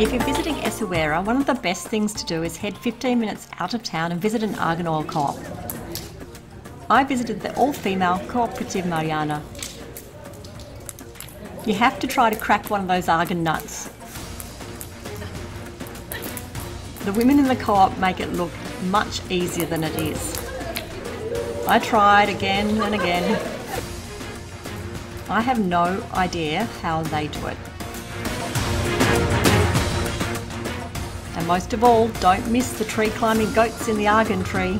If you're visiting Essaouira, one of the best things to do is head 15 minutes out of town and visit an argan oil co-op. I visited the all-female Cooperative Marjana. You have to try to crack one of those argan nuts. The women in the co-op make it look much easier than it is. I tried again and again. I have no idea how they do it. Most of all, don't miss the tree climbing goats in the argan tree.